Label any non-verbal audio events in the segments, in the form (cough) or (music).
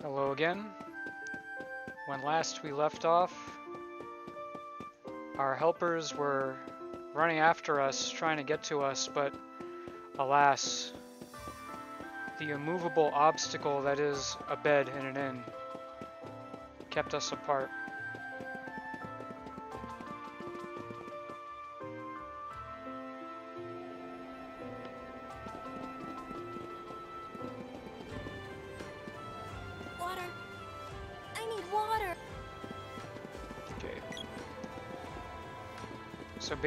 Hello again. When last we left off, our helpers were running after us, trying to get to us, but alas, the immovable obstacle that is a bed in an inn kept us apart.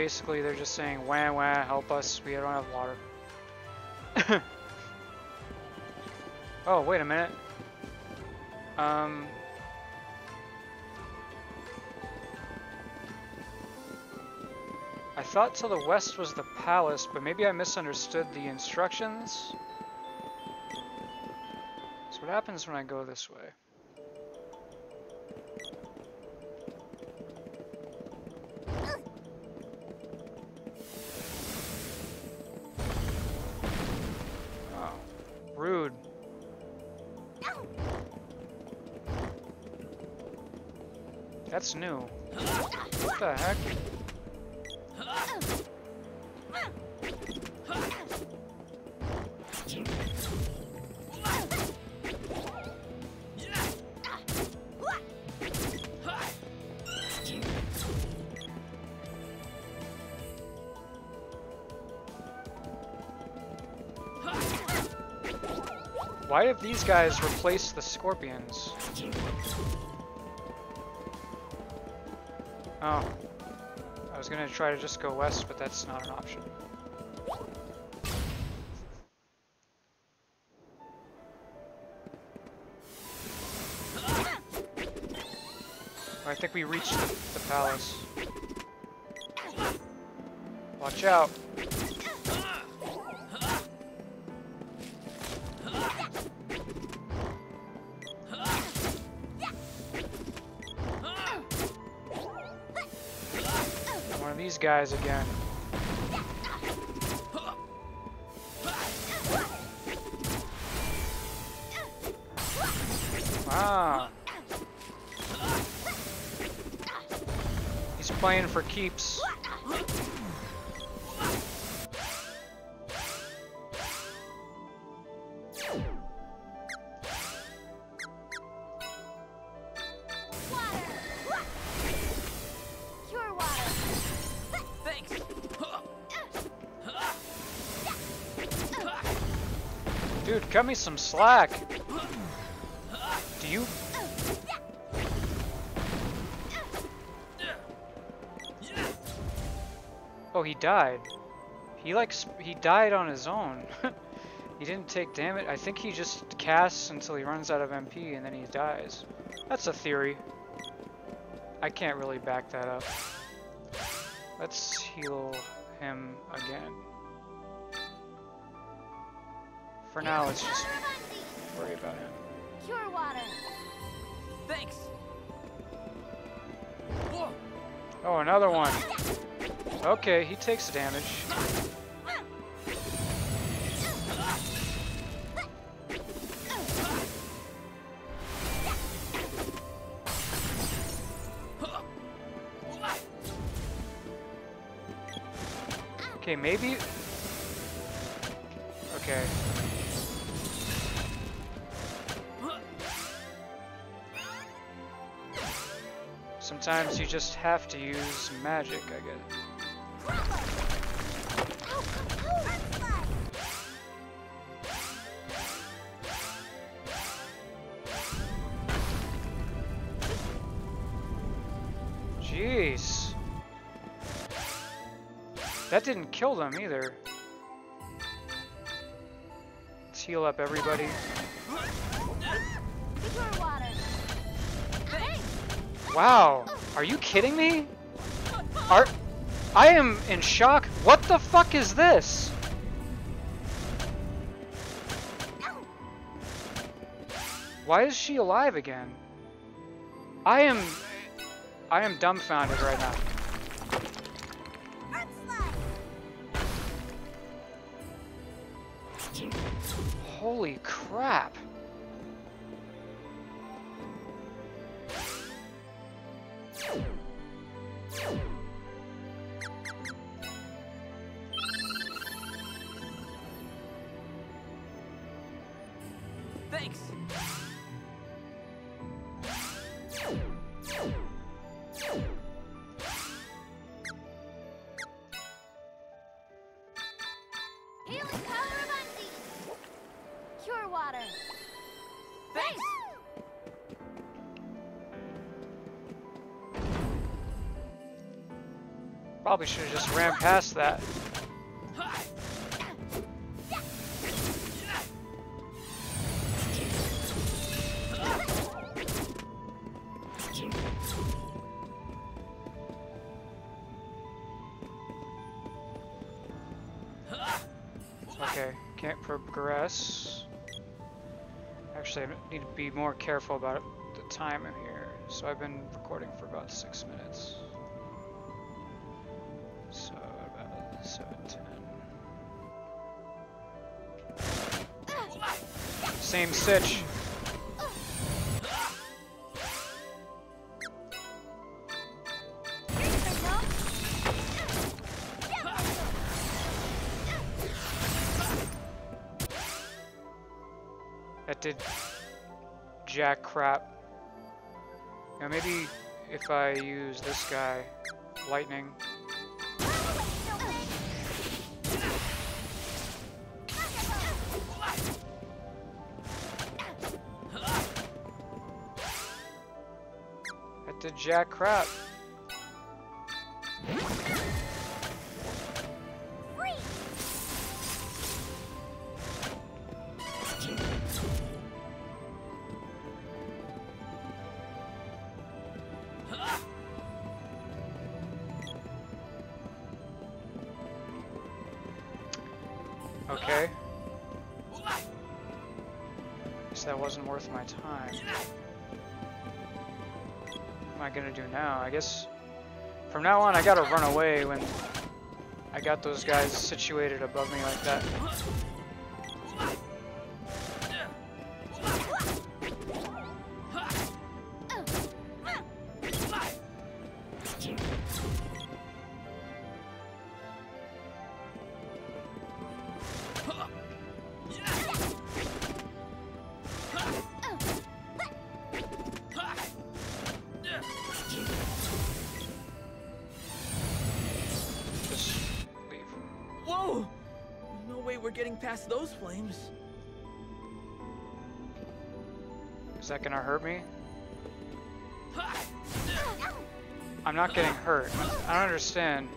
Basically they're just saying, wah wah, help us, we don't have water. (laughs) oh, wait a minute. Um... I thought to the west was the palace, but maybe I misunderstood the instructions. So what happens when I go this way? That's new. What the heck? Why have these guys replaced the scorpions? Oh. I was gonna try to just go west, but that's not an option. I think we reached the, palace. Watch out. These guys again. Ah. He's playing for keeps. Me some slack. Do you? Oh, he died. He like he died on his own. (laughs) he didn't take damage. I think he just casts until he runs out of MP and then he dies. That's a theory. I can't really back that up. Let's heal him again. For now, let's just worry about him. Pure water. Thanks. Oh, another one. Okay, he takes damage. Okay, maybe... Sometimes you just have to use magic, I guess. Jeez. That didn't kill them either. Let's heal up everybody. Wow, are you kidding me? Are I am in shock. What the fuck is this? Why is she alive again? I am I am dumbfounded right now. Holy crap. Probably should have just ran past that. Okay, can't progress. Actually, I need to be more careful about the time here. So I've been recording for about six minutes. Same stitch. That did jack crap. Now maybe if I use this guy, lightning. Did jack crap. I gotta run away when I got those guys situated above me like that. We're getting past those flames. Is that gonna hurt me? I'm not getting hurt. I don't understand.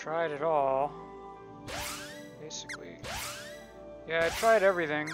Tried it all. Basically. Yeah, I tried everything.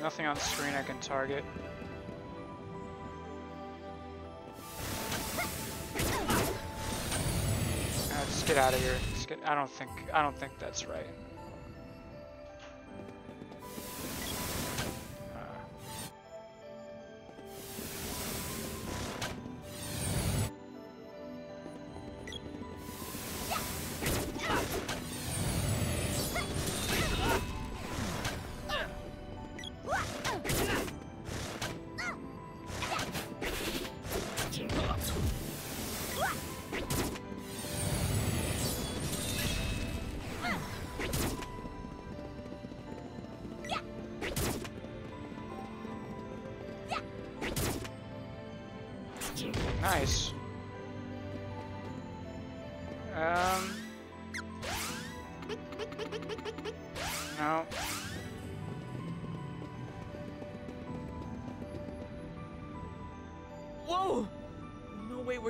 Nothing on screen I can target. Uh, just get out of here. Get. I don't think. I don't think that's right.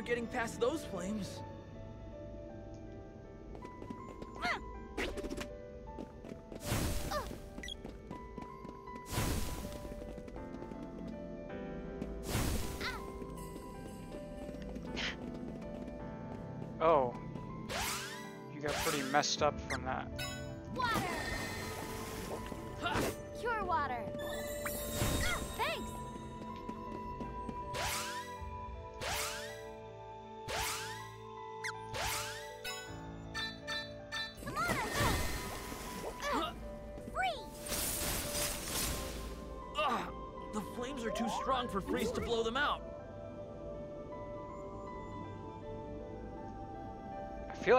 Getting past those flames. Oh. You got pretty messed up from that.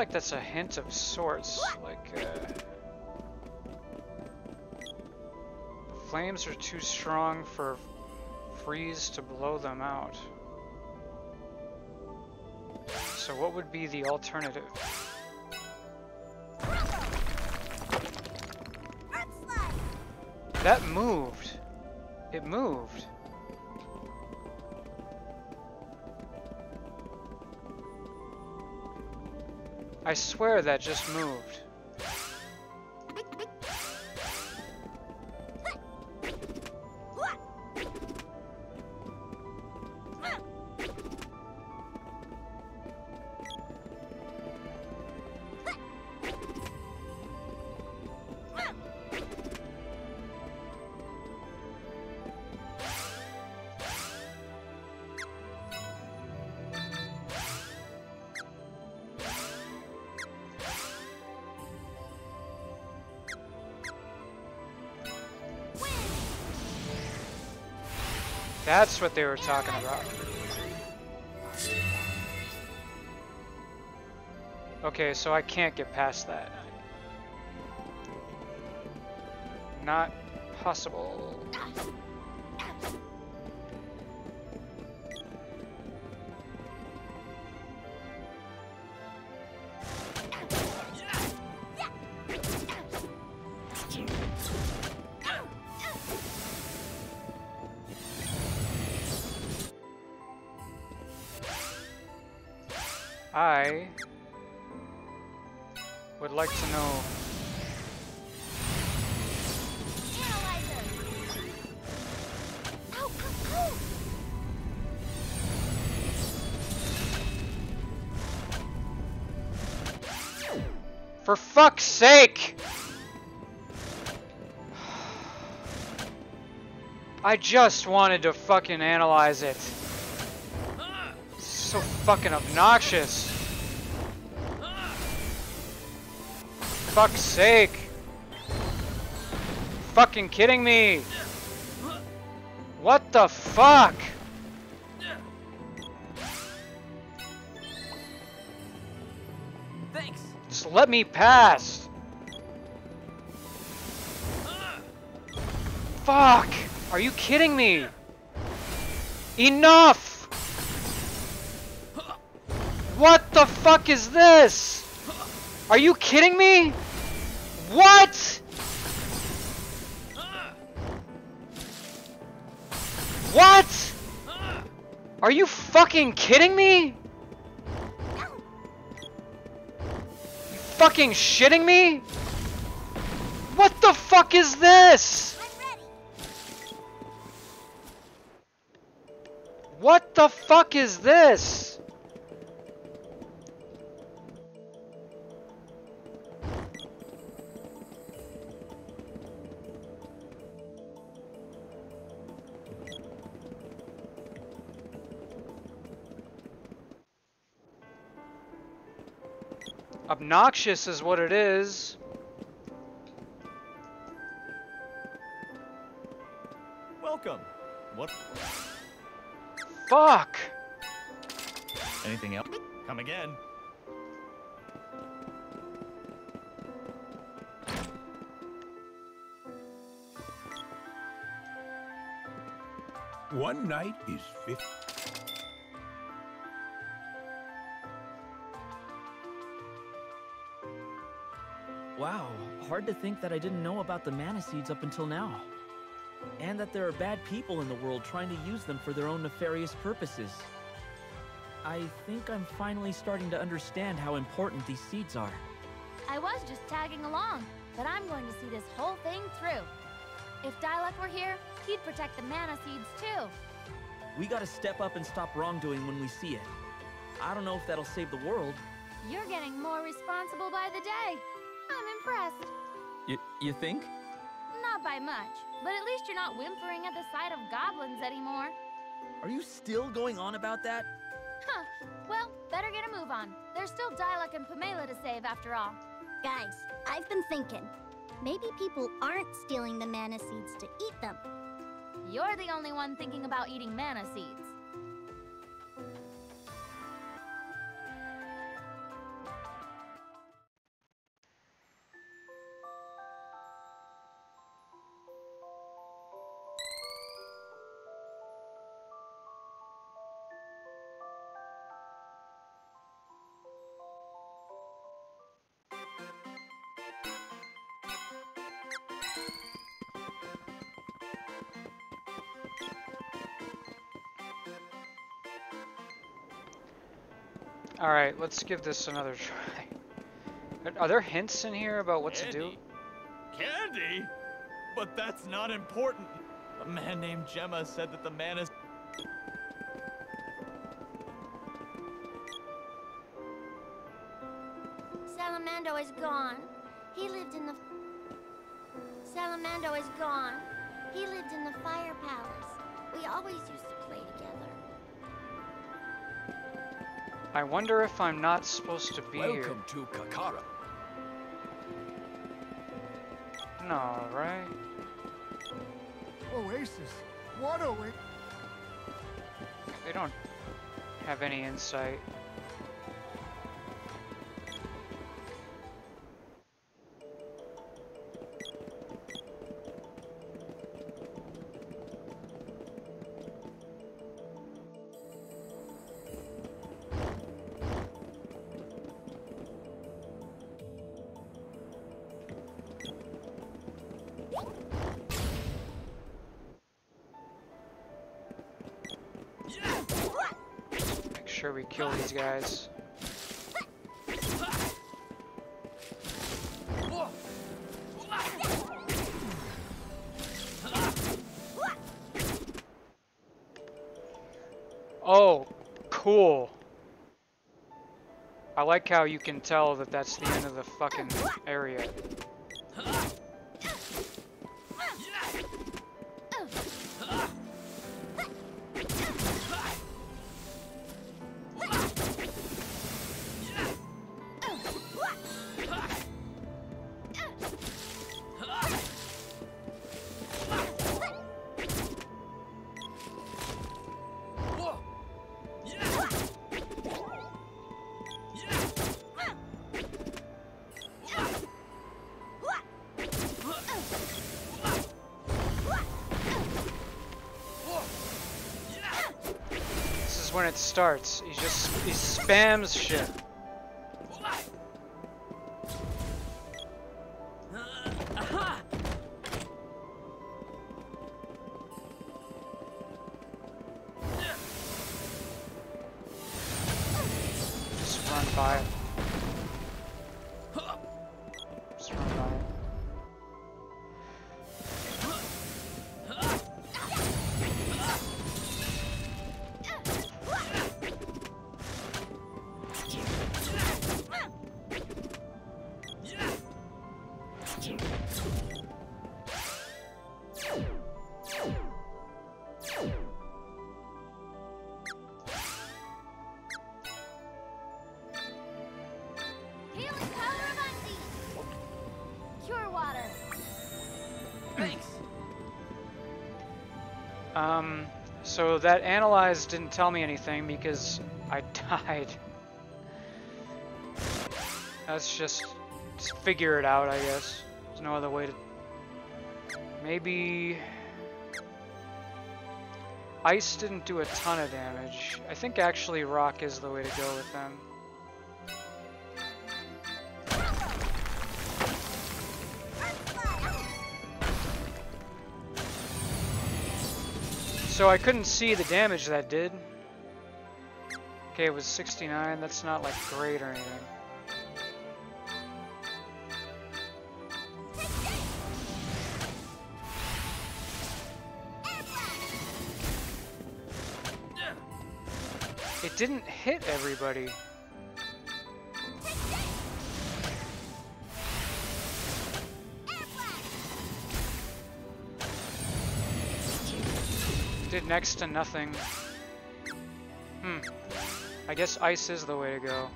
Like that's a hint of sorts. Like, uh. Flames are too strong for freeze to blow them out. So, what would be the alternative? That moved. It moved. I swear that just moved. What they were talking about. Okay, so I can't get past that. Not possible. I would like to know. For fuck's sake! (sighs) I just wanted to fucking analyze it. So fucking obnoxious. Fuck's sake. Fucking kidding me. What the fuck? Thanks. Just let me pass. Fuck! Are you kidding me? Enough! What the fuck is this? Are you kidding me? What? What? Are you fucking kidding me? You fucking shitting me? What the fuck is this? What the fuck is this? Obnoxious is what it is. Welcome. What? Fuck. Anything else? Come again. One night is fifty. Hard to think that I didn't know about the mana seeds up until now. And that there are bad people in the world trying to use them for their own nefarious purposes. I think I'm finally starting to understand how important these seeds are. I was just tagging along, but I'm going to see this whole thing through. If Dyluck were here, he'd protect the mana seeds too. We gotta step up and stop wrongdoing when we see it. I don't know if that'll save the world. You're getting more responsible by the day. I'm impressed. You, you think? Not by much, but at least you're not whimpering at the sight of goblins anymore. Are you still going on about that? Huh. Well, better get a move on. There's still Dyluck and Pamela to save after all. Guys, I've been thinking. Maybe people aren't stealing the mana seeds to eat them. You're the only one thinking about eating mana seeds. Alright, let's give this another try. Are- Are there hints in here about what to do? Candy? Candy? But that's not important. A man named Jema said that the man is. Salamando is gone. He lived in the. Salamando is gone. He lived in the fire palace. We always used I wonder if I'm not supposed to be here. Welcome to Kakara. No, right? Oasis. What oasis? They don't have any insight. These guys. Oh, cool. I like how you can tell that that's the end of the fucking area. When it starts. He just he spams shit. So that analyze didn't tell me anything because I (laughs) died. Let's just, just figure it out, I guess. There's no other way to... Maybe... Ice didn't do a ton of damage. I think actually rock is the way to go with them. So I couldn't see the damage that did. Okay, it was 69. That's not like great or anything. It didn't hit everybody. Next to nothing. Hmm. I guess ice is the way to go.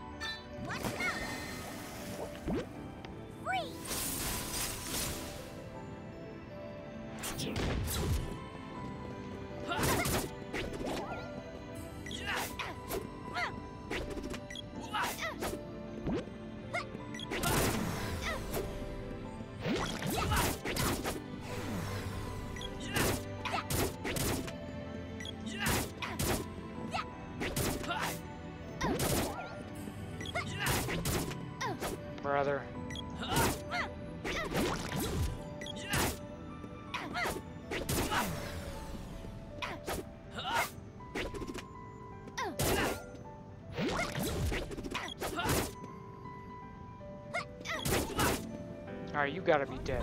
Alright, you gotta be dead.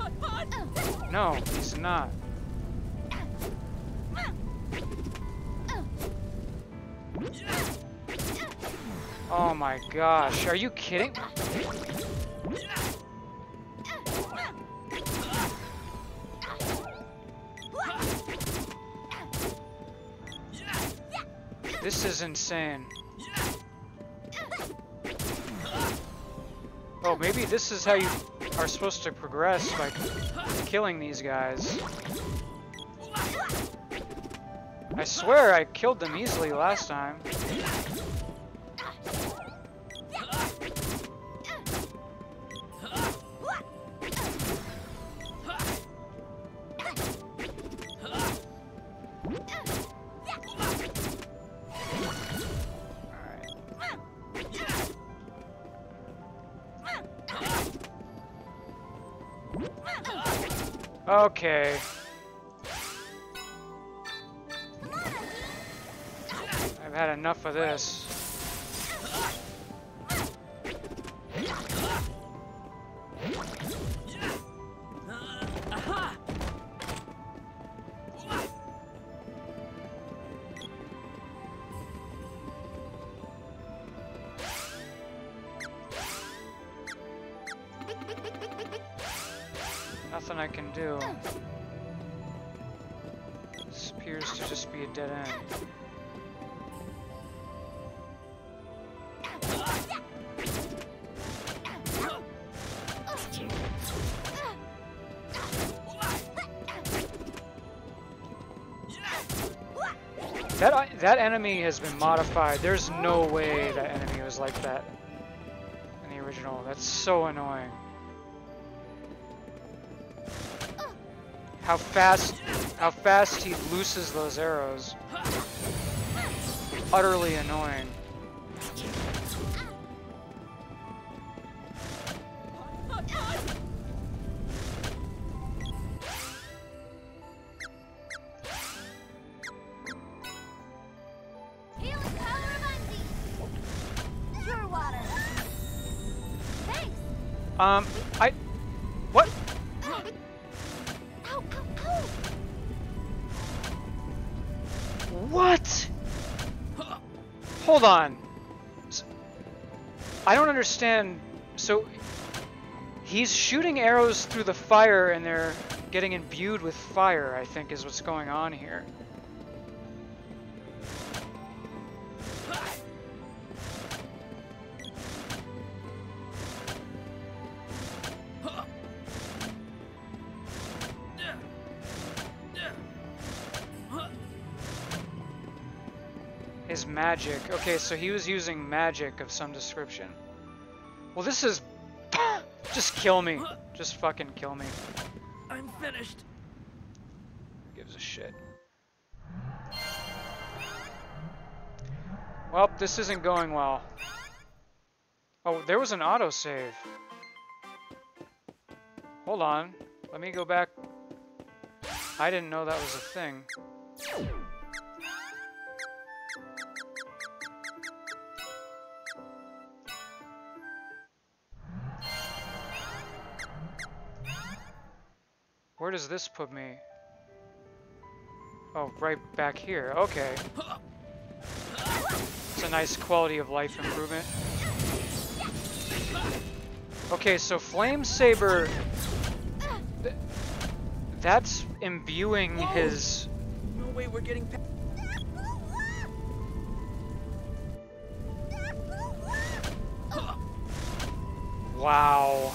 No, he's not. Oh my gosh, are you kidding? This is insane. Oh, maybe this is how you are supposed to progress by killing these guys. I swear I killed them easily last time. Okay. I've had enough of this. Enemy has been modified. There's no way that enemy was like that in the original. That's so annoying. How fast how fast he looses those arrows. Utterly annoying. Um I what? What? Hold on. I don't understand. So He's shooting arrows through the fire and they're getting imbued with fire, I think is what's going on here. Magic. Okay, so he was using magic of some description. Well, this is... (laughs) Just kill me. Just fucking kill me. I'm finished. Gives a shit. Well, this isn't going well. Oh, there was an autosave. Hold on. Let me go back. I didn't know that was a thing. Does this put me? Oh, right back here. Okay. It's a nice quality of life improvement. Okay, so Flame Saber... th- that's imbuing his... No way we're getting. Wow.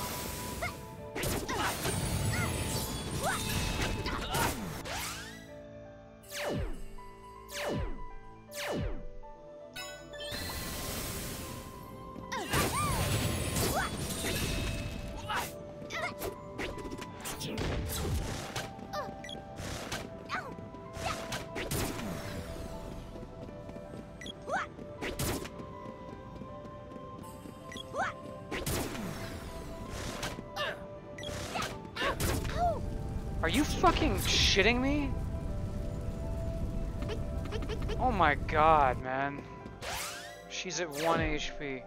Fucking shitting me? Oh my god, man. She's at 1 HP.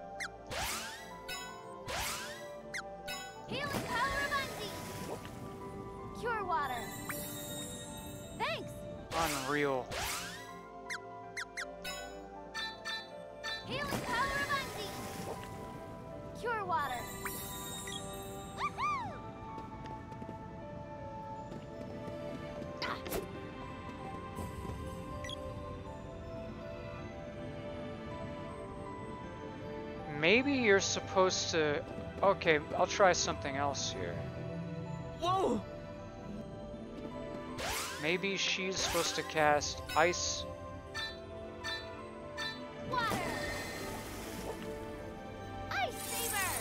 Supposed to... Okay, I'll try something else here. Whoa! Maybe she's supposed to cast Ice... Water. Ice saber.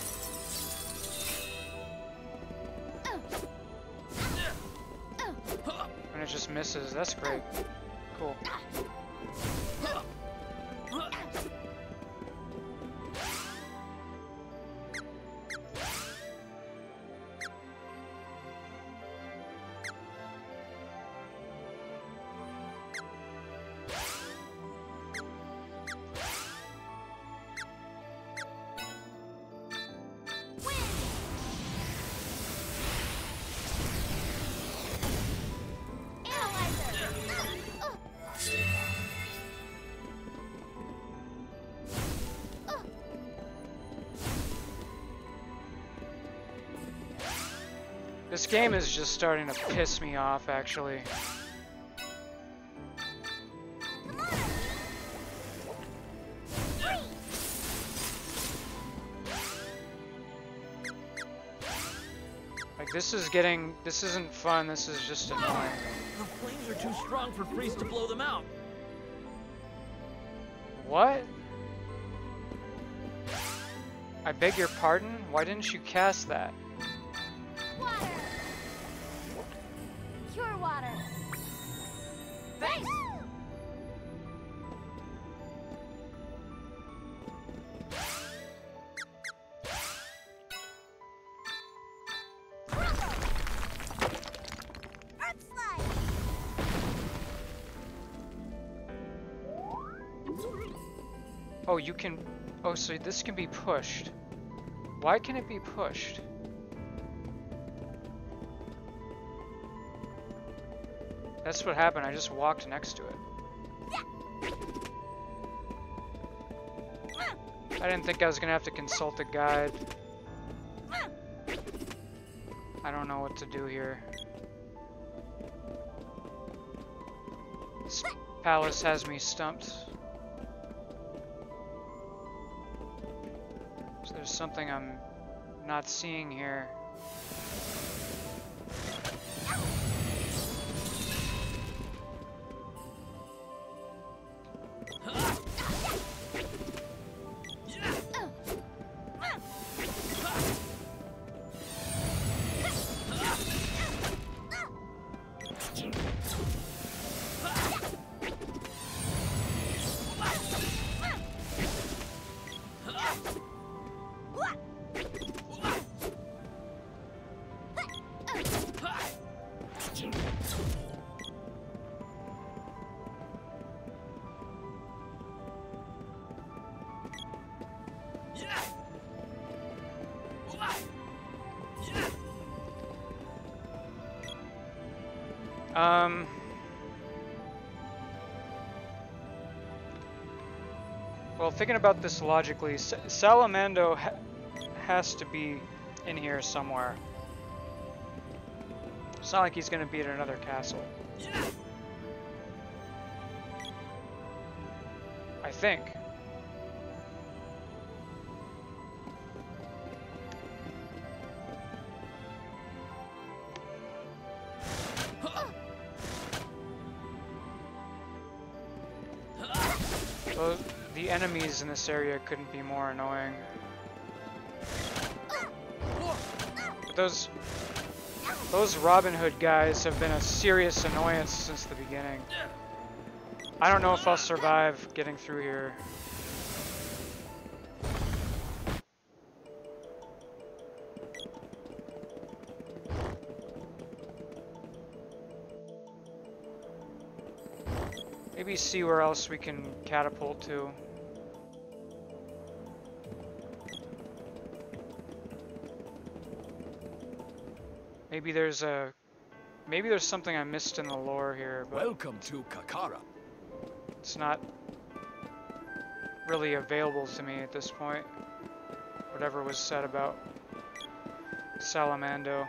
and it just misses. That's great. Game is just starting to piss me off, actually. Like, this is getting... This isn't fun, this is just annoying. The flames are too strong for Freeze to blow them out. What? I beg your pardon? Why didn't you cast that? Water. Slide. Oh, you can... Oh, so this can be pushed. Why can it be pushed? That's what happened, I just walked next to it. I didn't think I was gonna have to consult a guide. I don't know what to do here. This palace has me stumped. So there's something I'm not seeing here. Um. Well, thinking about this logically, Salamando ha has to be in here somewhere. It's not like he's gonna be at another castle. I think. Enemies in this area couldn't be more annoying. But those those Robin Hood guys have been a serious annoyance since the beginning. I don't know if I'll survive getting through here. Maybe see where else we can catapult to. Maybe there's a... Maybe there's something I missed in the lore here, but... Welcome to Kakara. It's not really available to me at this point. Whatever was said about Salamando.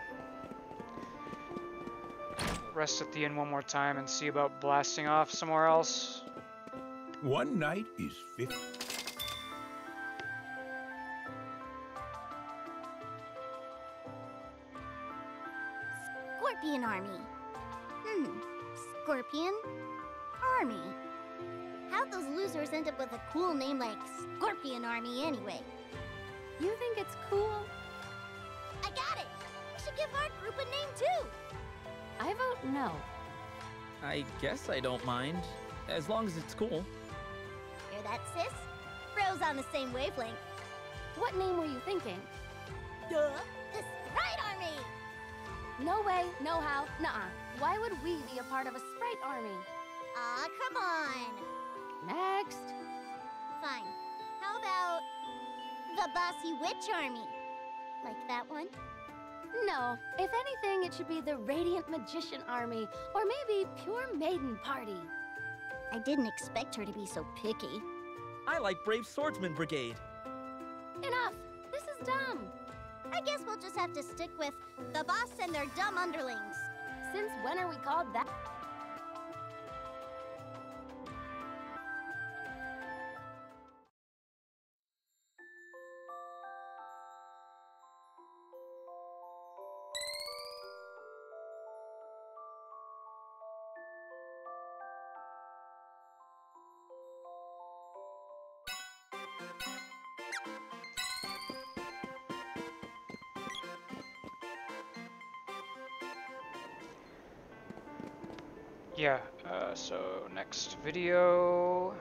Rest at the inn one more time and see about blasting off somewhere else. One night is 50. Cool name like Scorpion Army anyway? You think it's cool? I got it! We should give our group a name too! I vote no. I guess I don't mind, as long as it's cool. Hear that, sis? Bros on the same wavelength. What name were you thinking? Duh! The Sprite Army! No way, no how, nuh-uh. Why would we be a part of a sprite army? Aw, come on! Next. Fine. How about the Bossy Witch Army? Like that one? No, if anything, it should be the Radiant Magician Army, or maybe Pure Maiden Party. I didn't expect her to be so picky. I like Brave Swordsman Brigade. Enough! This is dumb. I guess we'll just have to stick with the boss and their dumb underlings. Since when are we called that? Yeah, uh, so next video...